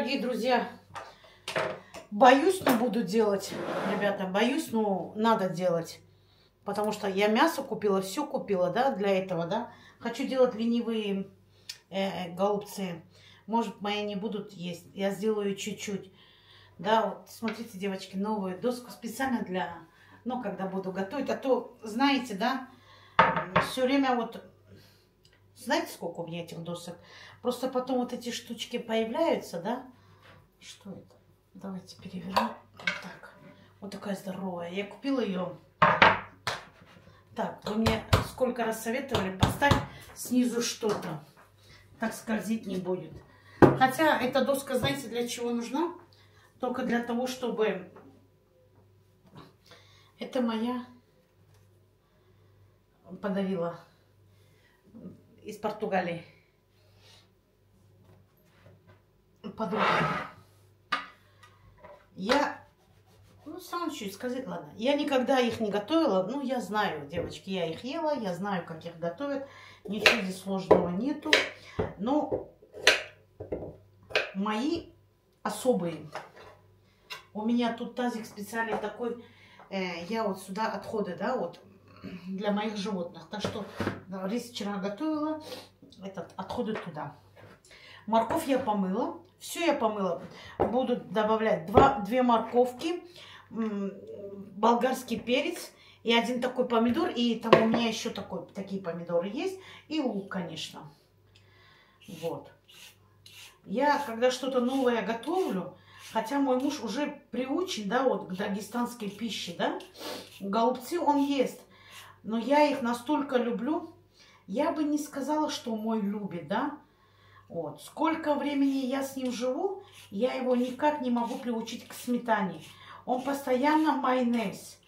дорогие друзья, боюсь, но буду делать. Ребята, боюсь, но надо делать. Потому что я мясо купила, все купила, да, для этого, да. Хочу делать ленивые э, голубцы. Может, мои не будут есть. Я сделаю чуть-чуть. Да, вот, смотрите, девочки, новую доску специально для, ну, когда буду готовить. А то, знаете, да, все время вот, знаете, сколько у меня этих досок? Просто потом вот эти штучки появляются, да? Что это? Давайте переверну. Вот так. Вот такая здоровая. Я купила ее. Так, вы мне сколько раз советовали, поставь снизу что-то. Так скользить не будет. Хотя эта доска, знаете, для чего нужна? Только для того, чтобы... Это моя подарила из Португалии. Подруга. Я, ну, сам чуть сказать, ладно. Я никогда их не готовила. Ну, я знаю, девочки, я их ела, я знаю, как их готовят. Ничего здесь сложного нету. Но мои особые. У меня тут тазик специальный такой. Э, я вот сюда отходы, да, вот для моих животных. Так что рис вчера готовила, этот отходы туда. Морковь я помыла. Все я помыла. Буду добавлять два, две морковки, болгарский перец и один такой помидор. И там у меня еще такой, такие помидоры есть. И лук, конечно. Вот. Я, когда что-то новое готовлю, хотя мой муж уже приучен, да, вот к дагестанской пище, да, голубцы он ест. Но я их настолько люблю, я бы не сказала, что мой любит, да. Вот. Сколько времени я с ним живу, я его никак не могу приучить к сметане. Он постоянно майонез.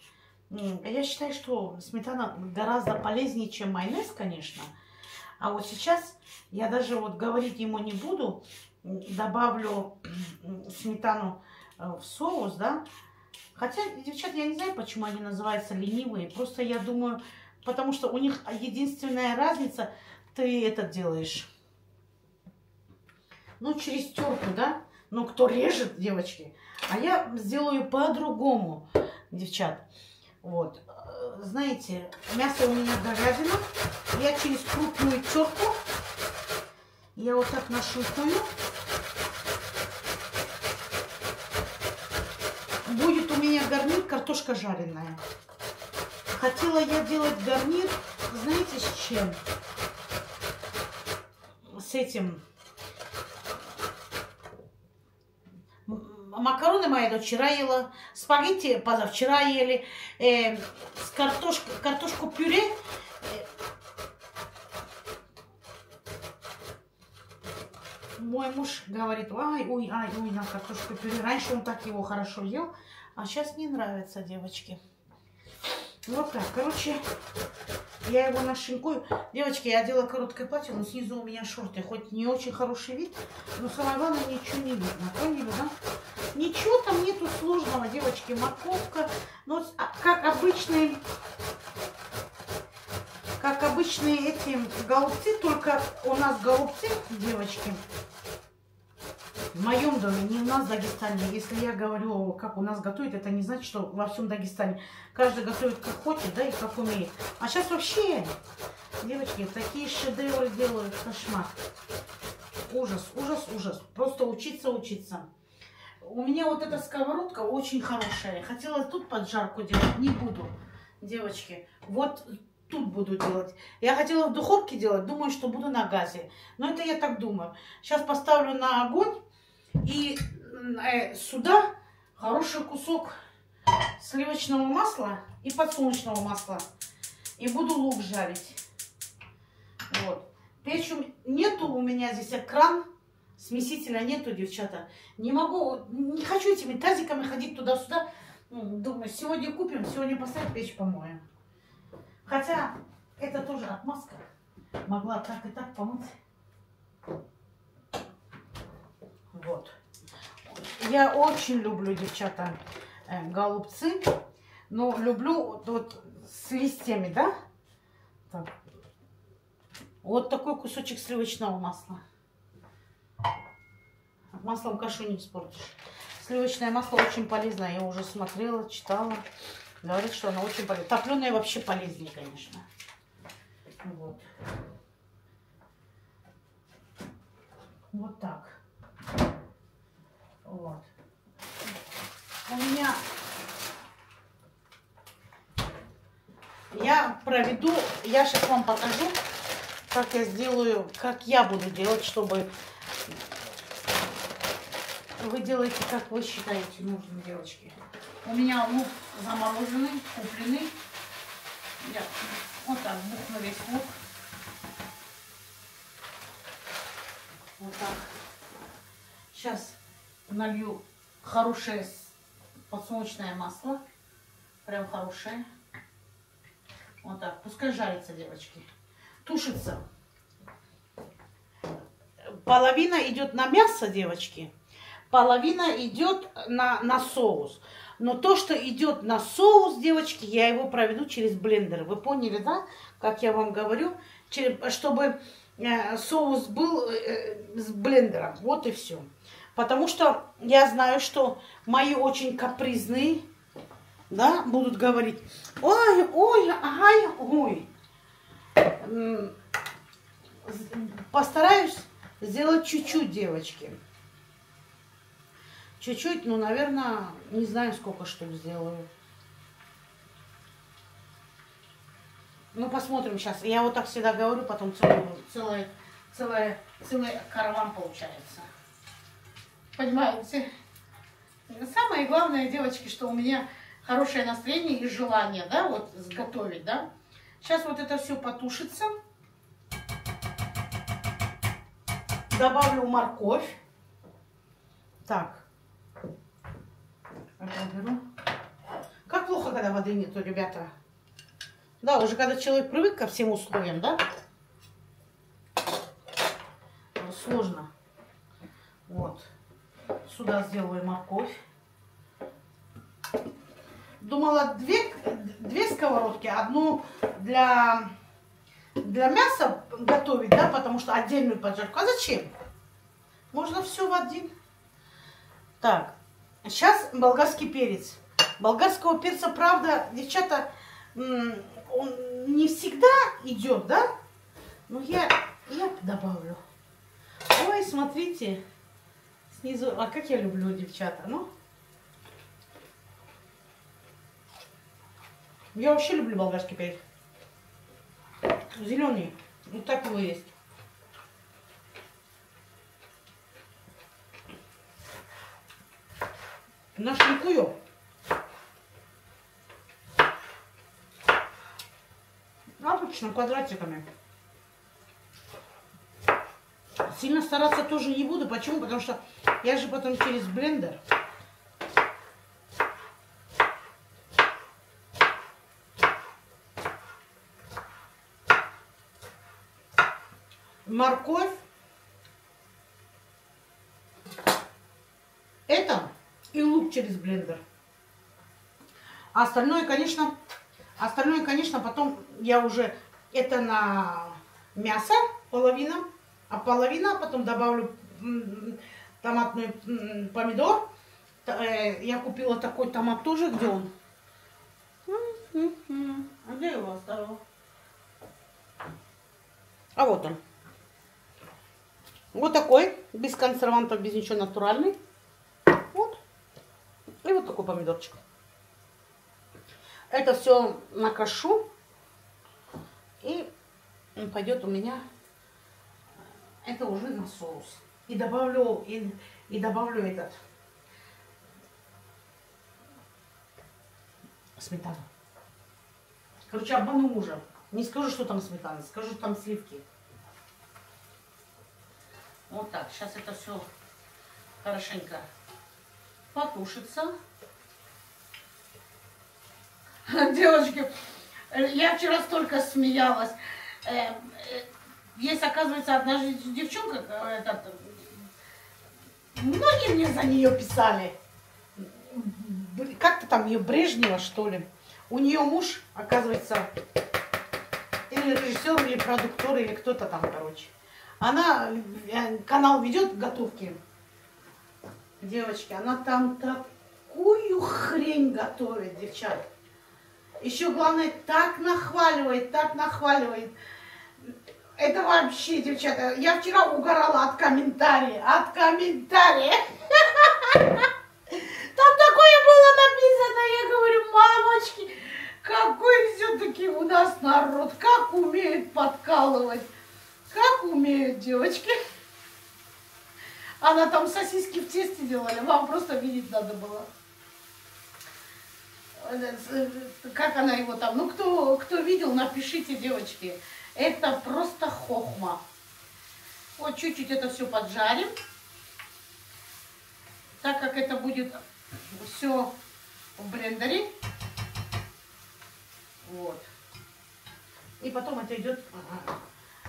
Я считаю, что сметана гораздо полезнее, чем майонез, конечно. А вот сейчас я даже вот говорить ему не буду, добавлю сметану э, в соус, да. Хотя, девчат, я не знаю, почему они называются ленивые. Просто я думаю, потому что у них единственная разница, ты это делаешь. Ну, через терку, да. Ну, кто режет, девочки. А я сделаю по-другому, девчат. Вот. Знаете, мясо у меня говядина. Я через крупную терку, я вот так нашинкую. Будет меня гарнир картошка жареная. Хотела я делать гарнир, знаете, с чем? С этим. Макароны моя дочь вчера ела, спагетти позавчера ели, э, с картошку, картошку пюре мой муж говорит, ай, ой, ай, ой, на картошку пюре. Раньше он так его хорошо ел, а сейчас не нравится, девочки. Вот так, короче, я его нашинкую. Девочки, я одела короткое платье, но снизу у меня шорты. Хоть не очень хороший вид, но самое главное, ничего не видно. Поняли, да? Ничего там нету сложного, девочки. Морковка, ну, а, как обычный как обычные эти голубцы, только у нас голубцы, девочки, в моем доме, не у нас в Дагестане. Если я говорю, как у нас готовят, это не значит, что во всем Дагестане. Каждый готовит как хочет, да, и как умеет. А сейчас вообще, девочки, такие шедевры делают, кошмар. Ужас, ужас, ужас. Просто учиться, учиться. У меня вот эта сковородка очень хорошая. Хотела тут поджарку делать, не буду, девочки. Вот тут буду делать. Я хотела в духовке делать, думаю, что буду на газе. Но это я так думаю. Сейчас поставлю на огонь и э, сюда хороший кусок сливочного масла и подсолнечного масла. И буду лук жарить. Вот. Причем нету у меня здесь экран, смесителя нету, девчата. Не могу, не хочу этими тазиками ходить туда-сюда. Думаю, сегодня купим, сегодня поставим, печь помоем. Хотя это тоже отмазка. Могла так и так помыть. Вот. Я очень люблю, девчата, э, голубцы. Но люблю вот с листьями, да? Так. Вот такой кусочек сливочного масла. Маслом кашу не испортишь. Сливочное масло очень полезное. Я уже смотрела, читала. Говорит, что оно очень полезно. Топленое вообще полезнее, конечно. Вот. Вот так. Вот. У меня... Я проведу, я сейчас вам покажу, как я сделаю, как я буду делать, чтобы вы делаете, как вы считаете нужным, девочки. У меня лук замороженный, купленный. Я вот так бухну весь лук. Вот так. Сейчас налью хорошее подсолнечное масло. Прям хорошее. Вот так. Пускай жарится, девочки. Тушится. Половина идет на мясо, девочки. Половина идет на, на соус. Но то, что идет на соус, девочки, я его проведу через блендер. Вы поняли, да? Как я вам говорю, чтобы Э, соус был э, с блендером. Вот и все. Потому что я знаю, что мои очень капризные, да, будут говорить, ой, ой, ай, ой. Постараюсь сделать чуть-чуть, девочки. Чуть-чуть, ну, наверное, не знаю, сколько штук сделаю. Ну, посмотрим сейчас. Я вот так всегда говорю, потом целый, целый, целый, целый караван получается. Понимаете? Самое главное, девочки, что у меня хорошее настроение и желание, да, вот сготовить, да. Сейчас вот это все потушится. Добавлю морковь. Так. Это беру. Как плохо, когда воды нету, ребята. Да, уже когда человек привык ко всем условиям, да? Сложно. Вот. Сюда сделаю морковь. Думала две, две сковородки. Одну для, для мяса готовить, да, потому что отдельную поджарку. А зачем? Можно все в один. Так, сейчас болгарский перец. Болгарского перца, правда, девчата, он не всегда идет, да? Но я, я добавлю. Ой, смотрите, снизу, а как я люблю девчата, ну. Я вообще люблю болгарский перец. Зеленый, вот так его есть. Нашинкую. обычно квадратиками. Сильно стараться тоже не буду. Почему? Потому что я же потом через блендер. Морковь. Это и лук через блендер. А остальное, конечно, Остальное, конечно, потом я уже это на мясо половина, а половина потом добавлю томатный помидор. Э, я купила такой томат тоже, где он? А где его оставила? А вот он. Вот такой, без консервантов, без ничего, натуральный. Вот. И вот такой помидорчик. Это все накашу. И пойдет у меня это уже на соус. И добавлю, и, и добавлю этот сметану. Короче, обману мужа. Не скажу, что там сметана, скажу, что там сливки. Вот так. Сейчас это все хорошенько потушится. Девочки, я вчера столько смеялась. Э, э, есть, оказывается, одна девчонка, э, этот, многие мне за нее писали. Как-то там ее Брежнева, что ли. У нее муж, оказывается, или режиссер, или продуктор, или кто-то там, короче. Она канал ведет готовки. Девочки, она там такую хрень готовит, девчат. Еще главное, так нахваливает, так нахваливает. Это вообще, девчата, я вчера угорала от комментариев, от комментариев. Там такое было написано, я говорю, мамочки, какой все-таки у нас народ, как умеют подкалывать, как умеют девочки. Она там сосиски в тесте делали, вам просто видеть надо было. Как она его там, ну кто, кто видел, напишите, девочки. Это просто хохма. Вот чуть-чуть это все поджарим. Так как это будет все в блендере. Вот. И потом это идет...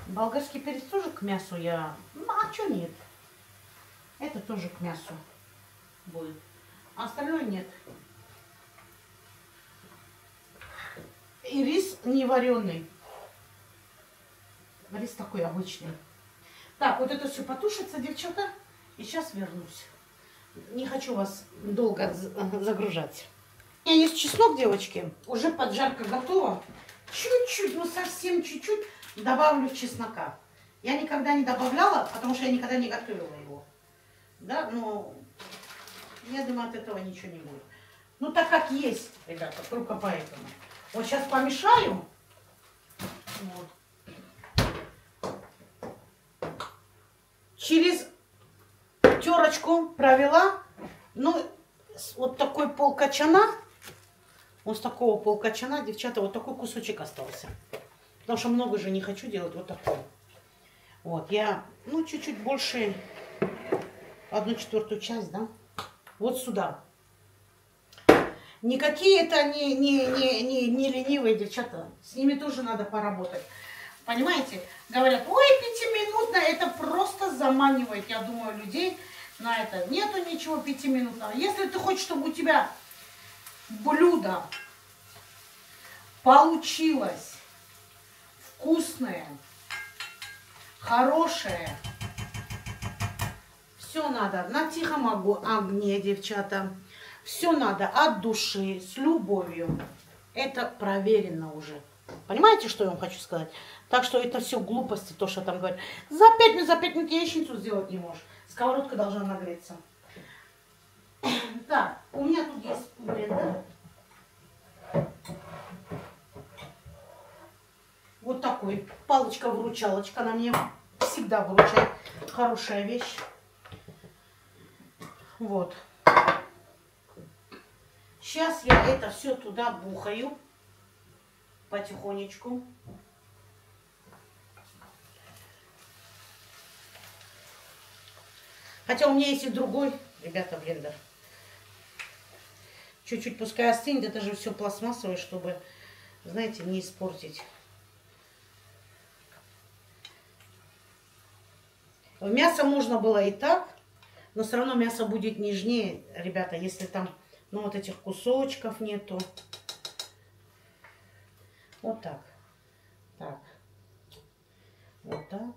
Болгарский перец тоже к мясу я... Ну, а что нет? Это тоже к мясу будет. А остальное нет. И рис не вареный. Рис такой обычный. Так, вот это все потушится, девчата. И сейчас вернусь. Не хочу вас долго загружать. У меня есть чеснок, девочки. Уже поджарка готова. Чуть-чуть, ну совсем чуть-чуть добавлю чеснока. Я никогда не добавляла, потому что я никогда не готовила его. Да, но я думаю, от этого ничего не будет. Ну, так как есть, ребята, только поэтому. Вот сейчас помешаю. Вот. Через терочку провела, ну, вот такой пол качана, вот с такого пол качана, девчата, вот такой кусочек остался. Потому что много же не хочу делать, вот такой. Вот, я, ну, чуть-чуть больше, одну четвертую часть, да, вот сюда. Никакие это не, не, не, не, не ленивые девчата, с ними тоже надо поработать. Понимаете? Говорят, ой, пятиминутно, это просто заманивает, я думаю, людей на это. Нету ничего пятиминутного. Если ты хочешь, чтобы у тебя блюдо получилось вкусное, хорошее, все надо на тихом огне, девчата. Все надо от души, с любовью. Это проверено уже. Понимаете, что я вам хочу сказать? Так что это все глупости, то, что там говорят. За пять минут, за пять минут яичницу сделать не можешь. Сковородка должна нагреться. Так, у меня тут есть блендер. Вот такой. Палочка-выручалочка. Она мне всегда выручает. Хорошая вещь. Вот. Сейчас я это все туда бухаю потихонечку. Хотя у меня есть и другой, ребята, блендер. Чуть-чуть пускай остынет, это же все пластмассовое, чтобы, знаете, не испортить. Мясо можно было и так, но все равно мясо будет нежнее, ребята, если там, ну, вот этих кусочков нету. Вот так. Так. Вот так.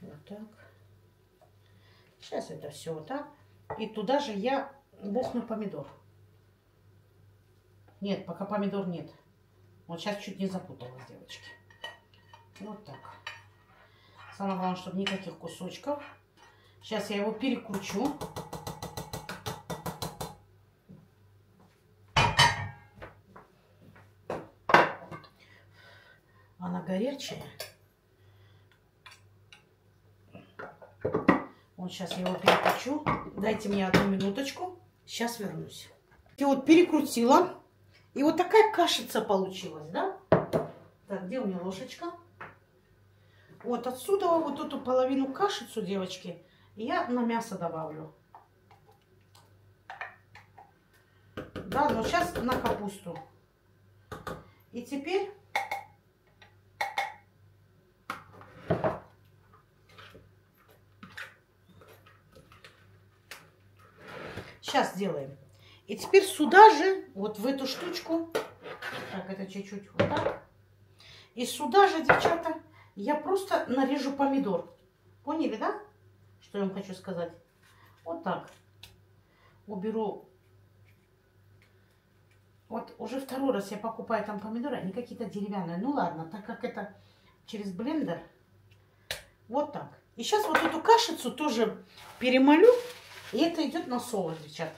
Вот так. Сейчас это все вот так. И туда же я бухну помидор. Нет, пока помидор нет. Вот сейчас чуть не запуталась, девочки. Вот так. Самое главное, чтобы никаких кусочков. Сейчас я его перекручу. Горячее. Вот сейчас я его перекручу. Дайте мне одну минуточку. Сейчас вернусь. И вот перекрутила. И вот такая кашица получилась, да? Так, где у меня ложечка? Вот отсюда вот эту половину кашицу, девочки, я на мясо добавлю. Да, но сейчас на капусту. И теперь Сейчас сделаем. И теперь сюда же, вот в эту штучку, так, это чуть-чуть вот так. И сюда же, девчата, я просто нарежу помидор. Поняли, да? Что я вам хочу сказать? Вот так. Уберу. Вот уже второй раз я покупаю там помидоры, они какие-то деревянные. Ну ладно, так как это через блендер. Вот так. И сейчас вот эту кашицу тоже перемолю. И это идет на соус, девчат.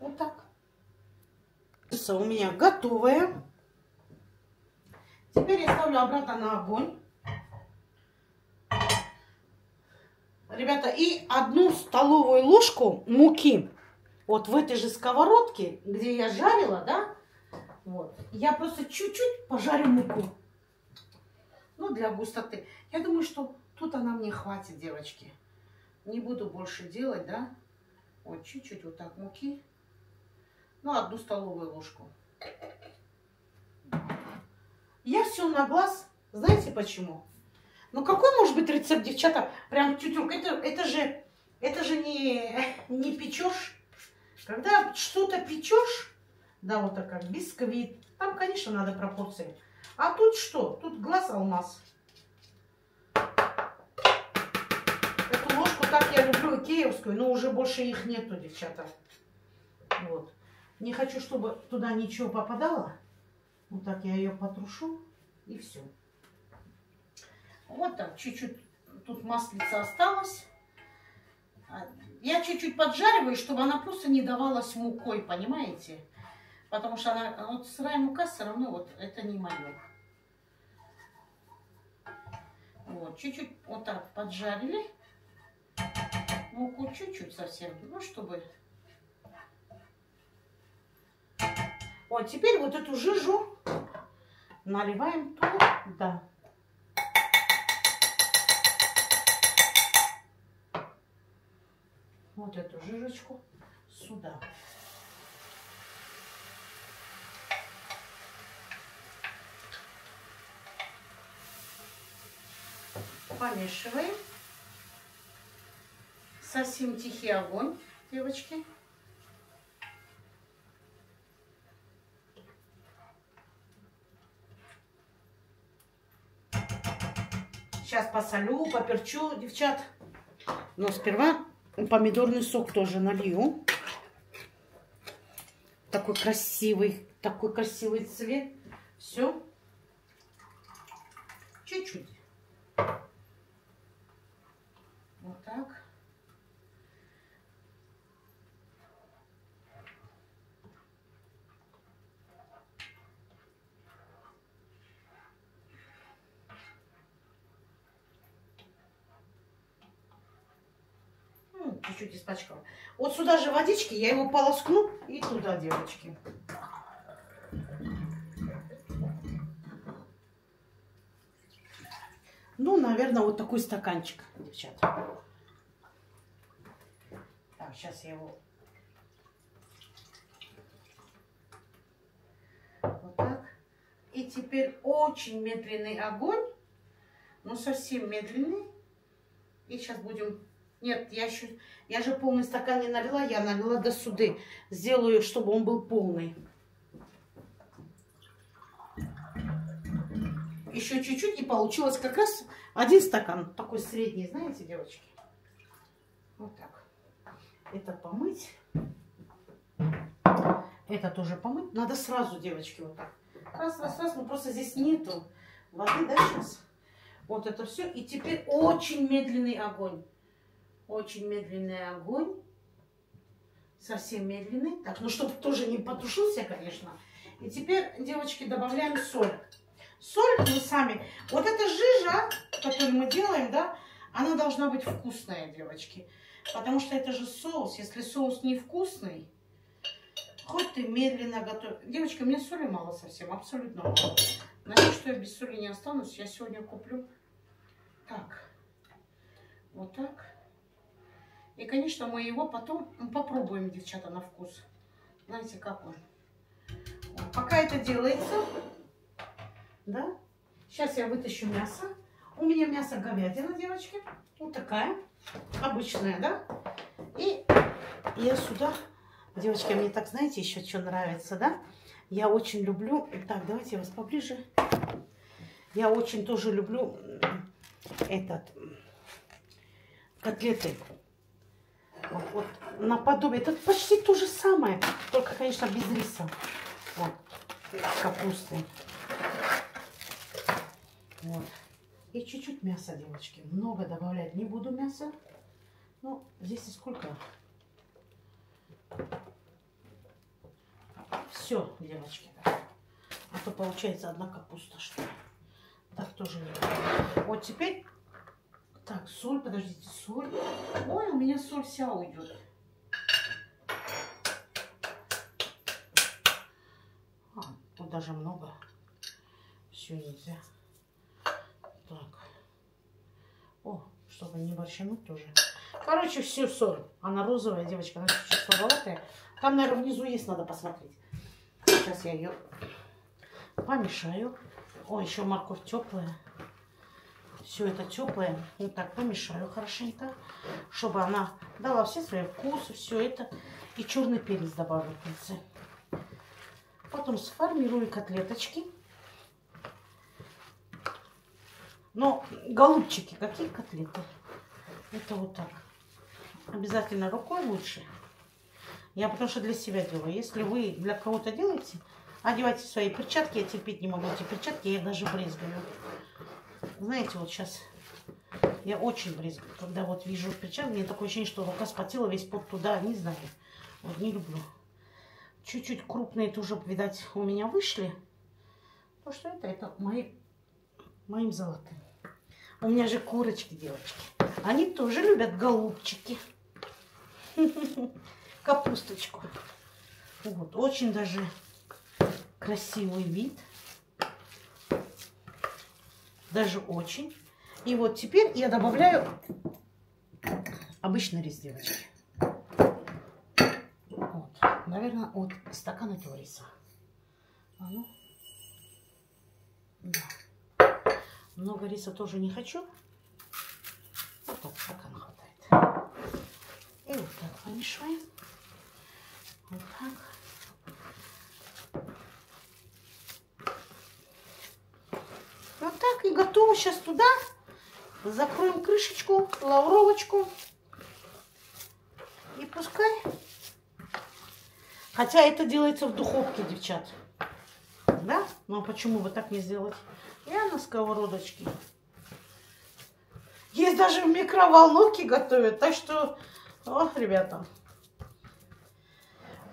Вот так. У меня готовая. Теперь я ставлю обратно на огонь. Ребята, и одну столовую ложку муки вот в этой же сковородке, где я жарила, да, вот, я просто чуть-чуть пожарю муку. Ну, для густоты. Я думаю, что тут она мне хватит, девочки. Не буду больше делать, да. Вот, чуть-чуть вот так муки. Ну, одну столовую ложку. Я все на глаз. Знаете почему? Ну какой может быть рецепт, девчата? Прям тютюк. Это, это же, это же не, не печешь. Когда что-то печешь, да, вот так как бисквит, там, конечно, надо пропорции. А тут что? Тут глаз алмаз. Так я люблю икеевскую, но уже больше их нету, девчата. Вот. Не хочу, чтобы туда ничего попадало. Вот так я ее потрушу и все. Вот так, чуть-чуть тут маслица осталось. А, я чуть-чуть поджариваю, чтобы она просто не давалась мукой, понимаете? Потому что она, вот сырая мука все равно, вот это не мое. Вот, чуть-чуть вот так поджарили. Муку чуть-чуть совсем, ну, чтобы... Вот, теперь вот эту жижу наливаем туда. Вот эту жирочку сюда. Помешиваем. Совсем тихий огонь, девочки. Сейчас посолю, поперчу, девчат. Но сперва помидорный сок тоже налью. Такой красивый, такой красивый цвет. Все. Чуть-чуть. Вот так. Чуть-чуть. Вот сюда же водички, я его полоскну и туда, девочки. Ну, наверное, вот такой стаканчик, девчат. Так, сейчас я его... Вот так. И теперь очень медленный огонь. Ну, совсем медленный. И сейчас будем нет, я еще, я же полный стакан не налила, я налила до суды. Сделаю, чтобы он был полный. Еще чуть-чуть и получилось как раз один стакан. Такой средний, знаете, девочки. Вот так. Это помыть. Это тоже помыть. Надо сразу, девочки, вот так. Раз, раз, раз. Ну просто здесь нету воды, да, сейчас. Вот это все. И теперь очень медленный огонь. Очень медленный огонь. Совсем медленный. Так, ну чтобы тоже не потушился, конечно. И теперь, девочки, добавляем соль. Соль мы сами... Вот эта жижа, которую мы делаем, да, она должна быть вкусная, девочки. Потому что это же соус. Если соус невкусный, хоть ты медленно готовишь. Девочки, мне соли мало совсем, абсолютно мало. Надеюсь, что я без соли не останусь. Я сегодня куплю. Так, вот так. И, конечно, мы его потом попробуем, девчата, на вкус. Знаете, как он. Пока это делается, да, сейчас я вытащу мясо. У меня мясо говядина, девочки. Вот такая, обычная, да. И я сюда, девочки, мне так, знаете, еще что нравится, да. Я очень люблю, так, давайте я вас поближе. Я очень тоже люблю этот котлеты Вот, наподобие. Это почти то же самое, только, конечно, без риса. Вот, капусты. Вот. И чуть-чуть мяса, девочки. Много добавлять не буду мяса. Ну, здесь и сколько? Все, девочки. А то получается одна капуста, что. Так тоже не. Вот теперь... Так, соль, подождите, соль. Ой, у меня соль вся уйдет. А, тут даже много. Все нельзя. Так. О, чтобы не борщануть тоже. Короче, все соль. Она розовая, девочка, она чуть-чуть слабоватая. Там, наверное, внизу есть, надо посмотреть. Сейчас я ее помешаю. О, еще морковь теплая. Все это теплое. Вот так помешаю хорошенько, чтобы она дала все свои вкусы, все это. И черный перец добавлю в конце. Потом сформирую котлеточки. Но, голубчики, какие котлеты? Это вот так. Обязательно рукой лучше. Я потому что для себя делаю. Если вы для кого-то делаете, одевайте свои перчатки. Я терпеть не могу эти перчатки, я даже брезгаю. Знаете, вот сейчас я очень брезгаю. Когда вот вижу перчатки, мне такое ощущение, что рука спотела, весь пот туда, не знаю. Вот не люблю. Чуть-чуть крупные тоже, видать, у меня вышли. То, что это, это мои, моим золотым. У меня же курочки, девочки. Они тоже любят голубчики. Капусточку. Вот, очень даже красивый вид. Даже очень. И вот теперь я добавляю обычный рис, девочки. Вот, наверное, вот стакан этого риса. А ну. Да. Много риса тоже не хочу. Вот так стакан хватает. И вот так помешаем. Вот так. Вот так готово. Сейчас туда закроем крышечку, лавровочку. И пускай. Хотя это делается в духовке, девчат. Да? Ну а почему бы так не сделать? Я на сковородочке. Есть даже в микроволновке готовят. Так что, о, ребята.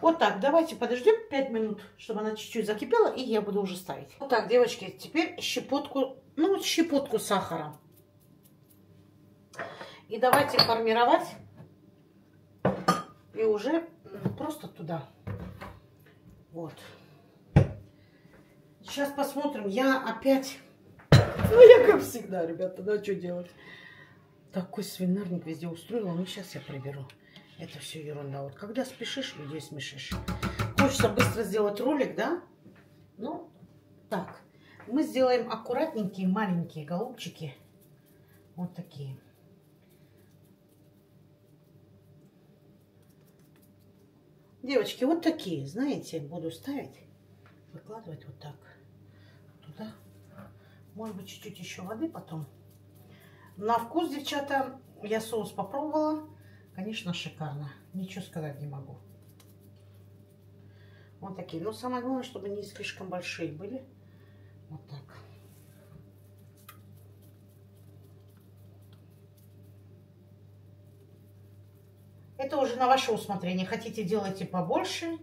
Вот так, давайте подождем 5 минут, чтобы она чуть-чуть закипела, и я буду уже ставить. Вот так, девочки, теперь щепотку, ну щепотку сахара. И давайте формировать. И уже просто туда. Вот. Сейчас посмотрим. Я опять... Ну, я как всегда, ребята, да, что делать? Такой свинарник везде устроила. Ну, сейчас я приберу. Это все ерунда. Вот когда спешишь, людей смешишь. Хочется быстро сделать ролик, да? Ну, так. Мы сделаем аккуратненькие маленькие голубчики. Вот такие. Девочки, вот такие, знаете, буду ставить, выкладывать вот так туда. Может быть, чуть-чуть еще воды потом. На вкус, девчата, я соус попробовала. Конечно, шикарно. Ничего сказать не могу. Вот такие. Но самое главное, чтобы не слишком большие были. Вот так. Это уже на ваше усмотрение. Хотите, делайте побольше.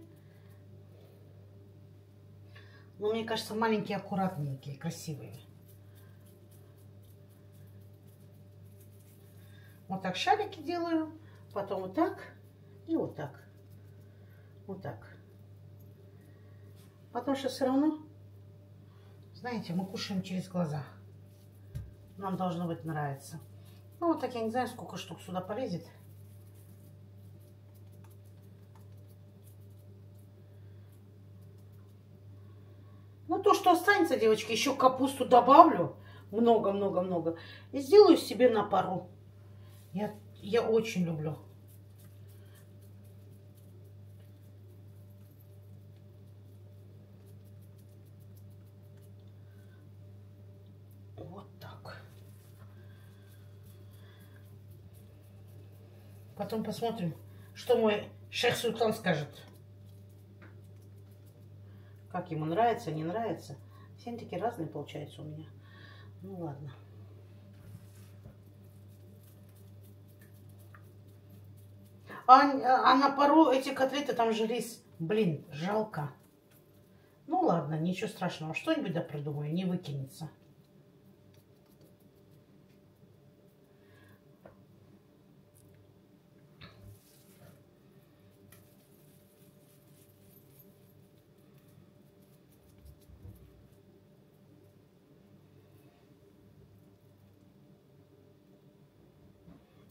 Но мне кажется, маленькие, аккуратненькие, красивые. Вот так шарики делаю. Потом вот так и вот так. Вот так. Потому что все равно, знаете, мы кушаем через глаза. Нам должно быть нравиться. Ну, вот так я не знаю, сколько штук сюда полезет. Ну, то, что останется, девочки, еще капусту добавлю. Много-много-много. И сделаю себе на пару. Я, я очень люблю. Вот так. Потом посмотрим, что мой шейх Султан скажет. Как ему нравится, не нравится. Все они такие разные получаются у меня. Ну ладно. А, а на пару эти котлеты там же. Блин, жалко. Ну ладно, ничего страшного. Что-нибудь да придумаю, не выкинется.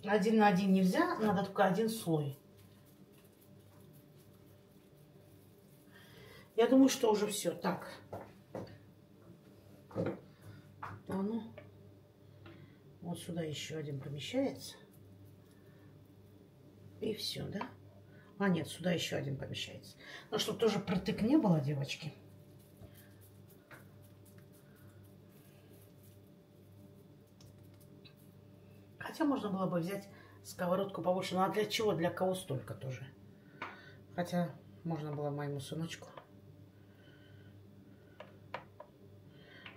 Один на один нельзя, надо только один слой. Я думаю, что уже все. Так. А ну. Вот сюда еще один помещается. И все, да? А, нет, сюда еще один помещается. Ну, чтобы тоже протык не было, девочки. Хотя можно было бы взять сковородку побольше. Ну, а для чего? Для кого столько тоже? Хотя можно было моему сыночку.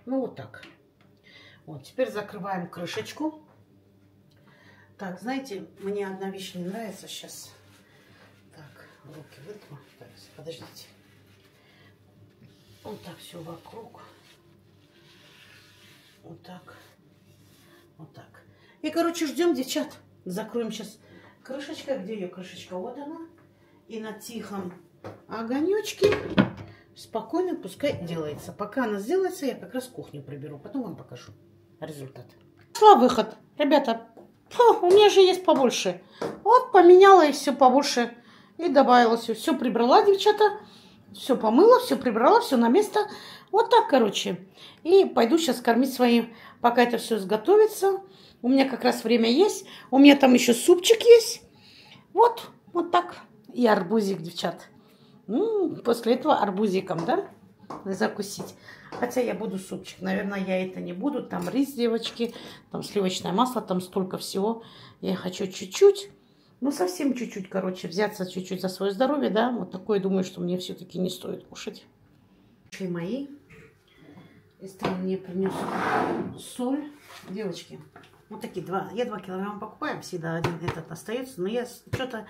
Ну, вот так. Вот, теперь закрываем крышечку. Так, знаете, мне одна вещь не нравится сейчас. Так, руки вытру. Так, подождите. Вот так все вокруг. Вот так. Вот так. И, короче, ждем, девчат. Закроем сейчас крышечка. Где ее крышечка? Вот она. И на тихом огонечке спокойно пускай делается. Пока она сделается, я как раз кухню приберу. Потом вам покажу результат. Шла выход. Ребята, фу, у меня же есть побольше. Вот поменяла и все побольше. И добавила все. Все прибрала, девчата. Все помыла, все прибрала, все на место. Вот так, короче. И пойду сейчас кормить своим, пока это все сготовится. У меня как раз время есть. У меня там еще супчик есть. Вот, вот так. И арбузик, девчат. М -м, после этого арбузиком, да? Закусить. Хотя я буду супчик. Наверное, я это не буду. Там рис, девочки. Там сливочное масло. Там столько всего. Я хочу чуть-чуть. Ну, совсем чуть-чуть, короче, взяться чуть-чуть за свое здоровье, да. Вот такое, думаю, что мне все-таки не стоит кушать. Мои. Эстер мне принес соль. Девочки, вот такие два. Я два килограмма покупаю, всегда один этот остается. Но я что-то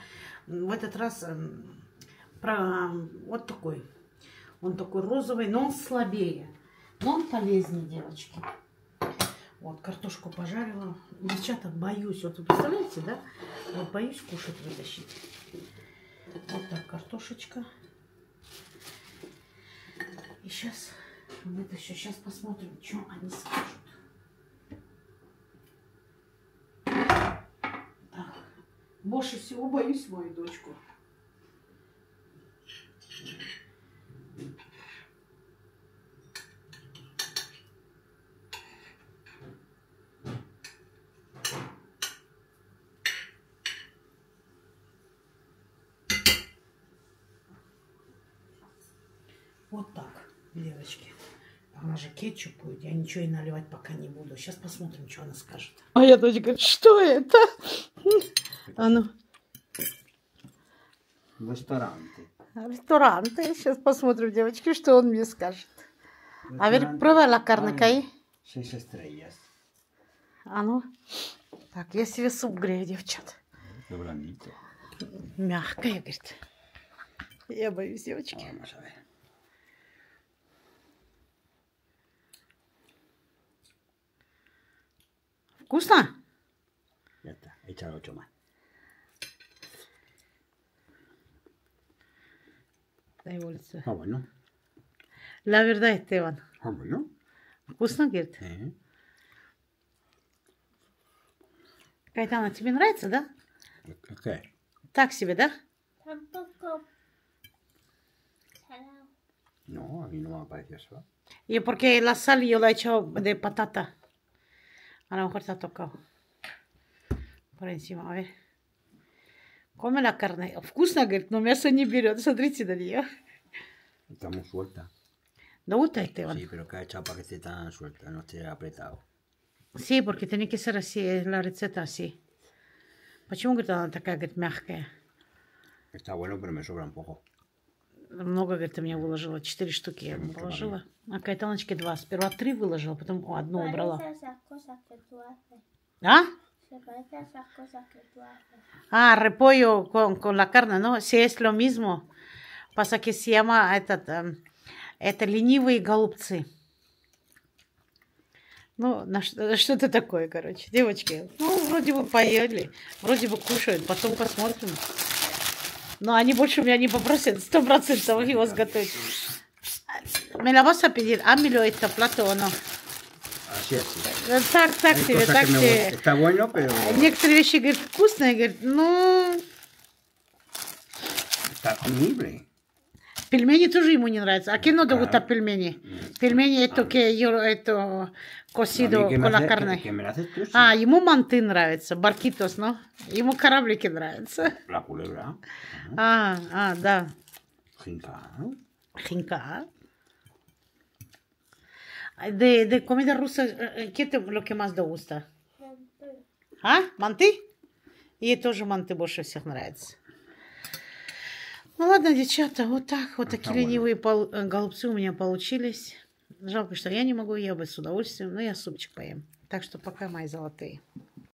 в этот раз эм, про вот такой. Он такой розовый, но он слабее. Но он полезнее, девочки. Вот, картошку пожарила. Девчата, боюсь. Вот вы представляете, да? Вот боюсь кушать вытащить. Вот так, картошечка. И сейчас вытащу. Сейчас посмотрим, что они скажут. Больше всего боюсь мою дочку. Вот так, девочки. Она же кетчуп будет. Я ничего и наливать пока не буду. Сейчас посмотрим, что она скажет. Моя дочь говорит, что это? А ну. Ресторанты. Ресторанты. Сейчас посмотрим, девочки, что он мне скажет. La carne que hay. Seis estrellas. А ну. Так, я себе суп грею, девчат. Добранito. Мягкая, говорит. Я боюсь, девочки. Вкусно? Ya está. Échale ocho más. Дай bolsa. Ah, bueno. La verdad, Esteban. Ah, bueno. Вкусно, говорит. Eh. Кайтана, тебе нравится, да? ¿Qué? Так себе, да? Tampoco. Salado. No, a mí no me ha parecido eso. Y porque la sal yo la he echado de patata. A lo mejor te ha tocado. Por encima, a ver. Come la carne. Вкусно, говорит, но мясо не берет. Смотрите на нее. Está muy suelta. Да вот Esteban. Sí, pero que ha echado para que esté tan suelta, no esté apretado. Sí, porque tiene que ser así, es la receta así. Почему, говорит, она такая, говорит, мягкая? Está bueno, pero me sobra un poco. Много, говорит, ты мне выложила. Четыре штуки я ему положила. А кайтаночки два. Сперва три выложила, потом одну убрала. А? Se parece a esas cosas que tú haces. А, repollo con, con la carne, ¿no? Sí, es lo mismo. Pasa que se llama этот, это ленивые голубцы. Ну, на что, что-то такое, короче. Девочки, ну, вроде бы поели, вроде бы кушают, потом посмотрим. Но они больше меня не попросят, сто процентов его сготовить. Me la vas a pedir, hámelo este plato o. Así. Так, так Hay себе, так себе. Está bueno, pero Некоторые вещи, говорит, вкусные, говорит, ну, está comible. Пельмени тоже ему не нравятся. ¿A quién no te gusta pельмени? Pельмени это que yo это cocido con la carne. А, ему манты нравятся, баркитос, ¿no? Ему кораблики нравятся. La culebra. А, а, да. ¿no? Хинка. De, de comida rusa, э, ¿qué te lo que más te gusta? А? Манты? Ей тоже манты больше всех нравятся. Ну ладно, девчата, вот так, вот такие Довольно. ленивые пол- э, голубцы у меня получились. Жалко, что я не могу, я бы с удовольствием, но я супчик поем. Так что пока, мои золотые.